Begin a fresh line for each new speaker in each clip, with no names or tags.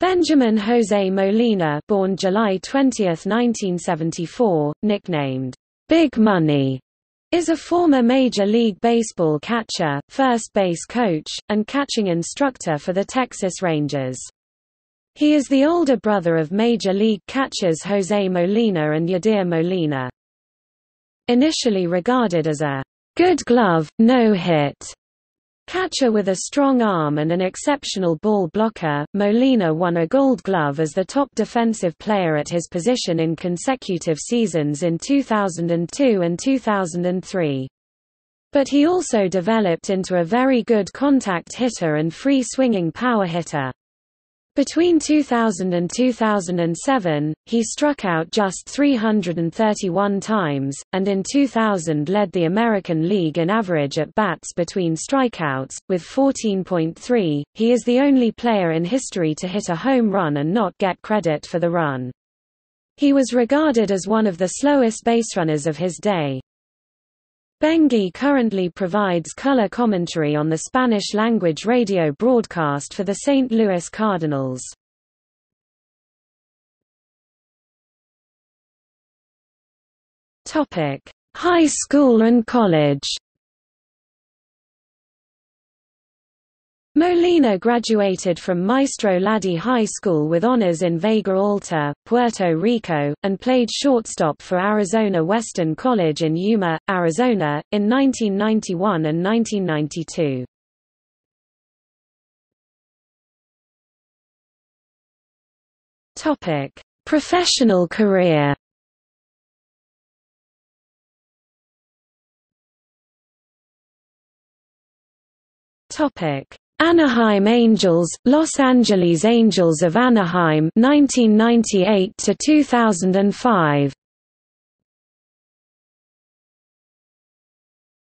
Benjamin Jose Molina born July 20, 1974, nicknamed, Big Money, is a former Major League Baseball catcher, first base coach, and catching instructor for the Texas Rangers. He is the older brother of Major League catchers Jose Molina and Yadier Molina. Initially regarded as a good glove, no-hit Catcher with a strong arm and an exceptional ball blocker, Molina won a Gold Glove as the top defensive player at his position in consecutive seasons in 2002 and 2003. But he also developed into a very good contact hitter and free-swinging power hitter. Between 2000 and 2007, he struck out just 331 times, and in 2000 led the American League in average at bats between strikeouts, with 14.3. He is the only player in history to hit a home run and not get credit for the run. He was regarded as one of the slowest baserunners of his day. Bengie currently provides color commentary on the Spanish-language radio broadcast for the St. Louis Cardinals. High school and college Molina graduated from Maestro Laddie High School with honors in Vega Alta, Puerto Rico, and played shortstop for Arizona Western College in Yuma, Arizona, in 1991 and 1992. Professional career Topic Anaheim Angels, Los Angeles Angels of Anaheim 1998 to 2005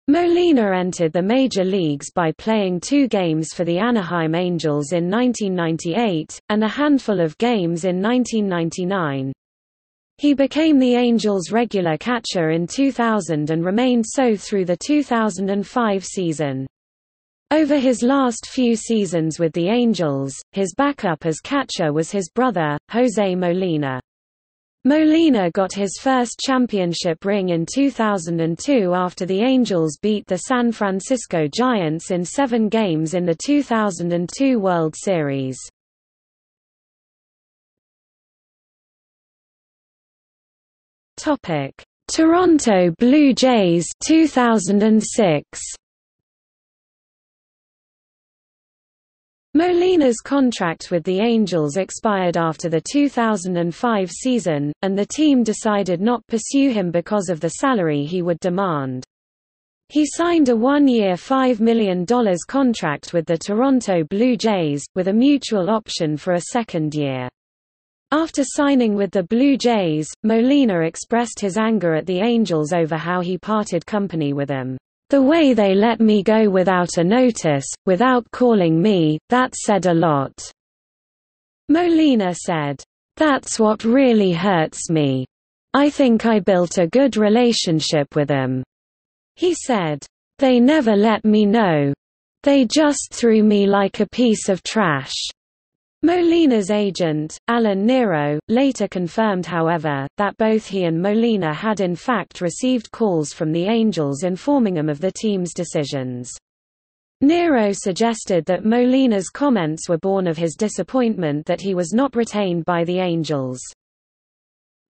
Molina entered the major leagues by playing two games for the Anaheim Angels in 1998, and a handful of games in 1999. He became the Angels' regular catcher in 2000 and remained so through the 2005 season. Over his last few seasons with the Angels, his backup as catcher was his brother, Jose Molina. Molina got his first championship ring in 2002 after the Angels beat the San Francisco Giants in seven games in the 2002 World Series. Toronto Blue Jays 2006 Molina's contract with the Angels expired after the 2005 season, and the team decided not to pursue him because of the salary he would demand. He signed a one-year $5 million contract with the Toronto Blue Jays, with a mutual option for a second year. After signing with the Blue Jays, Molina expressed his anger at the Angels over how he parted company with them. The way they let me go without a notice, without calling me, that said a lot." Molina said, "That's what really hurts me. I think I built a good relationship with them." He said, "They never let me know. They just threw me like a piece of trash." Molina's agent, Alan Nero, later confirmed however, that both he and Molina had in fact received calls from the Angels informing them of the team's decisions. Nero suggested that Molina's comments were born of his disappointment that he was not retained by the Angels.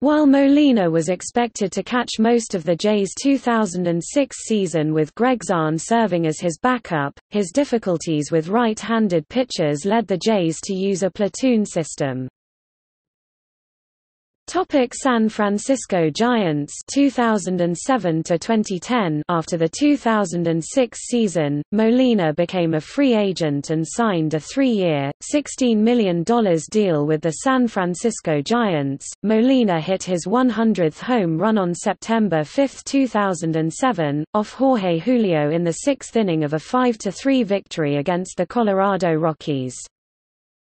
While Molina was expected to catch most of the Jays' 2006 season with Greg Zaun serving as his backup, his difficulties with right-handed pitchers led the Jays to use a platoon system. Topic San Francisco Giants 2007 to 2010 After the 2006 season, Molina became a free agent and signed a 3-year, $16 million deal with the San Francisco Giants. Molina hit his 100th home run on September 5, 2007, off Jorge Julio in the 6th inning of a 5-3 victory against the Colorado Rockies.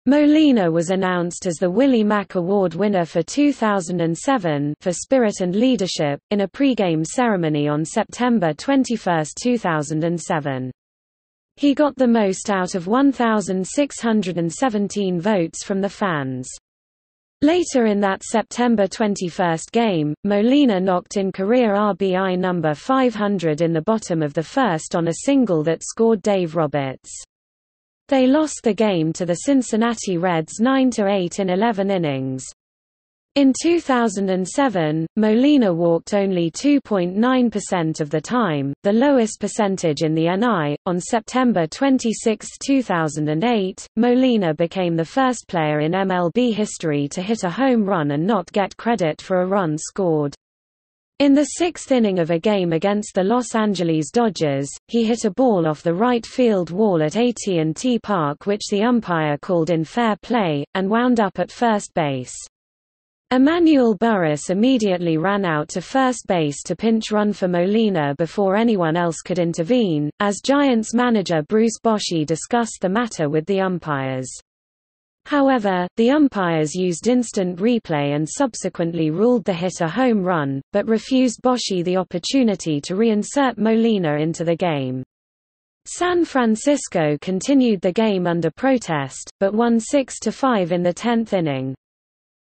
Molina was announced as the Willie Mac Award winner for 2007 for Spirit and Leadership, in a pregame ceremony on September 21, 2007. He got the most out of 1,617 votes from the fans. Later in that September 21 game, Molina knocked in career RBI number 500 in the bottom of the first on a single that scored Dave Roberts. They lost the game to the Cincinnati Reds 9–8 in 11 innings. In 2007, Molina walked only 2.9% of the time, the lowest percentage in the NL. On September 26, 2008, Molina became the first player in MLB history to hit a home run and not get credit for a run scored. In the sixth inning of a game against the Los Angeles Dodgers, he hit a ball off the right field wall at AT&T Park which the umpire called in fair play, and wound up at first base. Emmanuel Burriss immediately ran out to first base to pinch run for Molina before anyone else could intervene, as Giants manager Bruce Bochy discussed the matter with the umpires. However, the umpires used instant replay and subsequently ruled the hit a home run, but refused Bochy the opportunity to reinsert Molina into the game. San Francisco continued the game under protest, but won 6–5 in the 10th inning.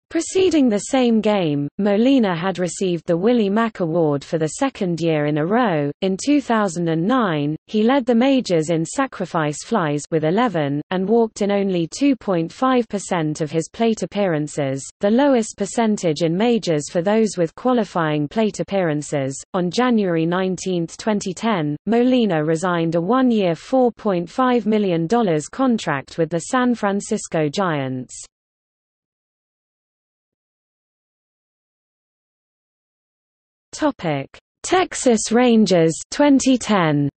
Preceding the same game, Molina had received the Willie Mac Award for the second year in a row. In 2009, he led the majors in sacrifice flies with 11, and walked in only 2.5% of his plate appearances, the lowest percentage in majors for those with qualifying plate appearances. On January 19, 2010, Molina resigned a one year $4.5 million contract with the San Francisco Giants. Topic: Texas Rangers 2010.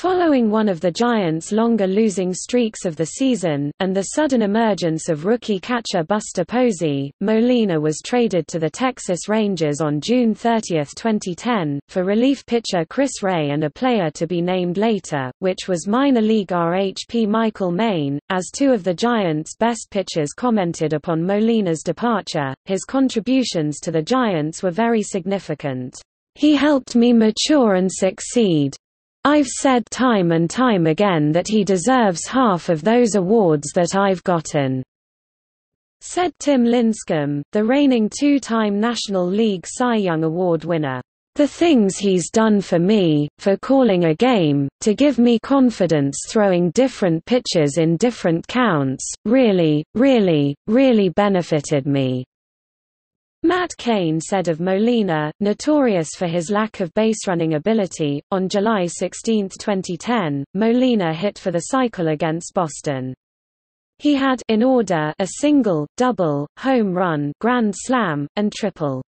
Following one of the Giants' longer losing streaks of the season, and the sudden emergence of rookie catcher Buster Posey, Molina was traded to the Texas Rangers on June 30, 2010, for relief pitcher Chris Ray and a player to be named later, which was minor league RHP Michael Main. As two of the Giants' best pitchers commented upon Molina's departure, his contributions to the Giants were very significant. He helped me mature and succeed. I've said time and time again that he deserves half of those awards that I've gotten," said Tim Lincecum, the reigning two-time National League Cy Young Award winner. The things he's done for me, for calling a game, to give me confidence throwing different pitches in different counts, really, really, really benefited me. Matt Cain said of Molina, notorious for his lack of baserunning ability, on July 16, 2010, Molina hit for the cycle against Boston. He had in order a single, double, home run, grand slam, and triple.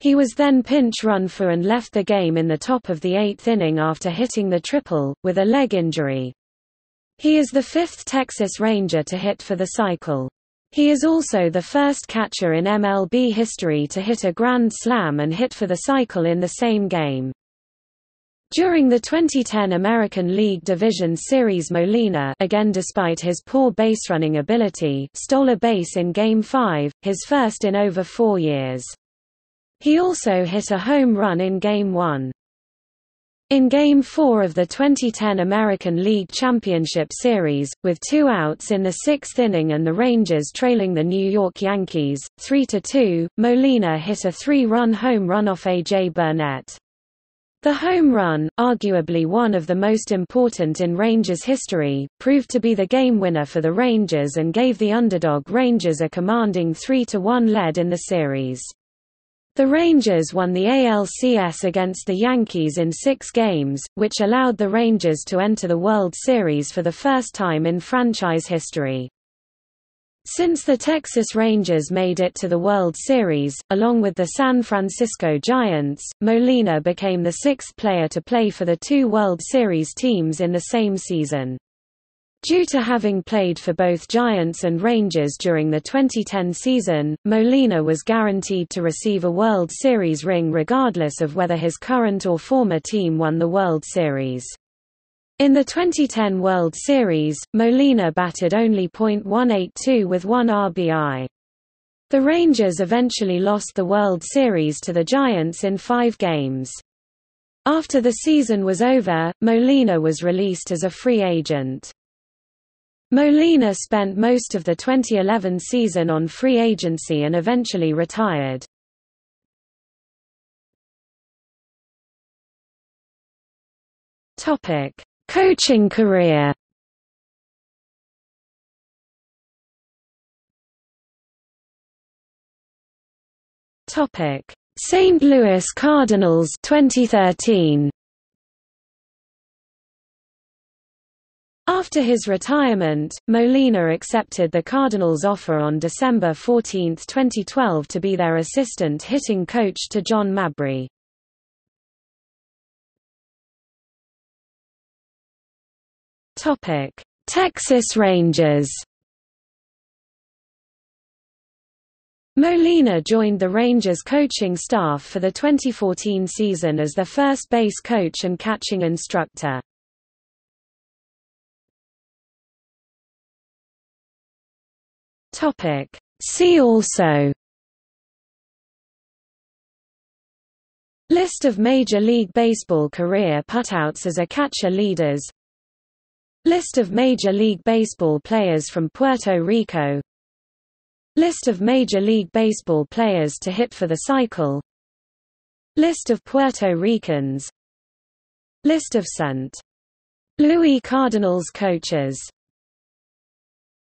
He was then pinch run for and left the game in the top of the eighth inning after hitting the triple, with a leg injury. He is the fifth Texas Ranger to hit for the cycle. He is also the first catcher in MLB history to hit a grand slam and hit for the cycle in the same game. During the 2010 American League Division Series Molina again despite his poor baserunning ability stole a base in Game 5, his first in over four years. He also hit a home run in Game 1. In Game 4 of the 2010 American League Championship Series, with two outs in the sixth inning and the Rangers trailing the New York Yankees, 3–2, Molina hit a three-run home run off A.J. Burnett. The home run, arguably one of the most important in Rangers history, proved to be the game winner for the Rangers and gave the underdog Rangers a commanding 3–1 lead in the series. The Rangers won the ALCS against the Yankees in six games, which allowed the Rangers to enter the World Series for the first time in franchise history. Since the Texas Rangers made it to the World Series, along with the San Francisco Giants, Molina became the sixth player to play for the two World Series teams in the same season. Due to having played for both Giants and Rangers during the 2010 season, Molina was guaranteed to receive a World Series ring regardless of whether his current or former team won the World Series. In the 2010 World Series, Molina batted only .182 with one RBI. The Rangers eventually lost the World Series to the Giants in five games. After the season was over, Molina was released as a free agent. Molina spent most of the 2011 season on free agency and eventually retired. Topic: Coaching career. Topic: St. Louis Cardinals 2013. After his retirement, Molina accepted the Cardinals' offer on December 14, 2012 to be their assistant hitting coach to John Mabry. Texas Rangers Molina joined the Rangers coaching staff for the 2014 season as their first base coach and catching instructor. Topic. See also. List of Major League Baseball career putouts as a catcher leaders. List of Major League Baseball players from Puerto Rico. List of Major League Baseball players to hit for the cycle. List of Puerto Ricans. List of St. Louis Cardinals coaches